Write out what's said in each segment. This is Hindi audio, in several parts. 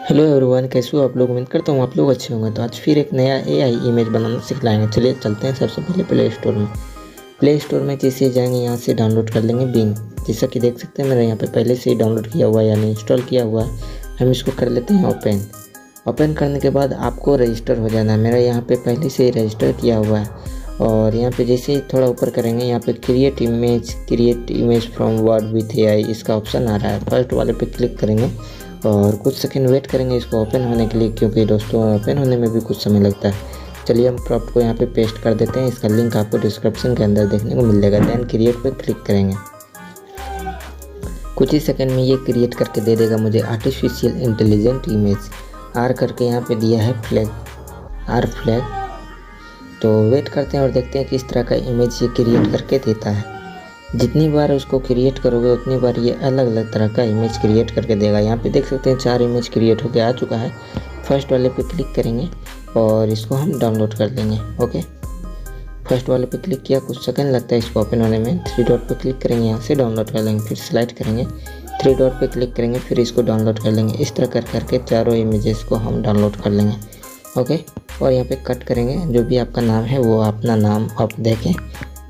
हेलो एवरीवन कैसे हो आप लोग? उम्मीद करता हूँ आप लोग अच्छे होंगे। तो आज फिर एक नया एआई इमेज बनाना सिखलाएँगे। चलिए चलते हैं सबसे पहले प्ले स्टोर में। प्ले स्टोर में जैसे जाएँगे, यहाँ से डाउनलोड कर लेंगे बिंग जैसा कि देख सकते हैं मेरा यहाँ पे पहले से ही डाउनलोड किया हुआ है, यानी इंस्टॉल किया हुआ है। हम इसको कर लेते हैं ओपन ओपन करने के बाद आपको रजिस्टर हो जाना है। मेरा यहाँ पर पहले से ही रजिस्टर किया हुआ है। और यहाँ पे जैसे ही थोड़ा ऊपर करेंगे, यहाँ पे create image create image from word with a इसका ऑप्शन आ रहा है। फ़र्स्ट वाले पे क्लिक करेंगे। और कुछ सेकंड वेट करेंगे इसको ओपन होने के लिए क्योंकि दोस्तों ओपन होने में भी कुछ समय लगता है। चलिए हम प्रॉप को यहाँ पे पेस्ट कर देते हैं। इसका लिंक आपको डिस्क्रिप्शन के अंदर देखने को मिल जाएगा दैन क्रिएट पर क्लिक करेंगे। कुछ ही सेकंड में ये क्रिएट करके दे देगा मुझे आर्टिफिशियल इंटेलिजेंट इमेज आर करके यहाँ पे दिया है फ्लैग आर फ्लैग तो वेट करते हैं और देखते हैं किस तरह का इमेज ये क्रिएट करके देता है। जितनी बार उसको क्रिएट करोगे, उतनी बार ये अलग अलग तरह का इमेज क्रिएट करके देगा। यहाँ पे देख सकते हैं, चार इमेज क्रिएट होके आ चुका है। फ़र्स्ट वाले पे क्लिक करेंगे और इसको हम डाउनलोड कर लेंगे ओके फ़र्स्ट वाले पे क्लिक किया, कुछ सेकंड लगता है इसको ओपन होने में। थ्री डॉट पे क्लिक करेंगे, यहाँ से डाउनलोड कर लेंगे, फिर स्लाइड करेंगे। थ्री डॉट पे क्लिक करेंगे, फिर इसको डाउनलोड कर लेंगे। इस तरह कर करके चारों इमेजेस को हम डाउनलोड कर लेंगे ओके और यहाँ पे कट करेंगे, जो भी आपका नाम है, वो अपना नाम आप देखें,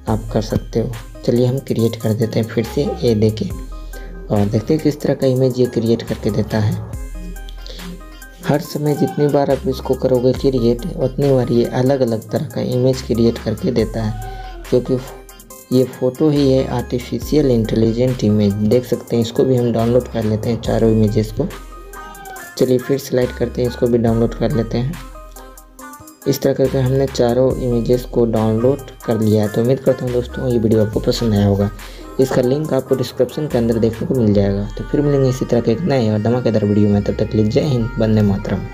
आप कर सकते हो। चलिए हम क्रिएट कर देते हैं फिर से ये देखें और देखते हैं किस तरह का इमेज ये क्रिएट करके देता है। हर समय जितनी बार आप इसको करोगे क्रिएट उतनी बार ये अलग अलग तरह का इमेज क्रिएट करके देता है। क्योंकि ये फ़ोटो ही है आर्टिफिशियल इंटेलिजेंट इमेज देख सकते हैं, इसको भी हम डाउनलोड कर लेते हैं चारों इमेजेस को। चलिए फिर सिलेक्ट करते हैं, इसको भी डाउनलोड कर लेते हैं। इस तरह करके हमने चारों इमेजेस को डाउनलोड कर लिया है। तो उम्मीद करता हूँ दोस्तों, ये वीडियो आपको पसंद आया होगा। इसका लिंक आपको डिस्क्रिप्शन के अंदर देखने को मिल जाएगा। तो फिर मिलेंगे इसी तरह के एक नए और धमाकेदार वीडियो में। तब तक लिख जय हिंद बंदे मातरम।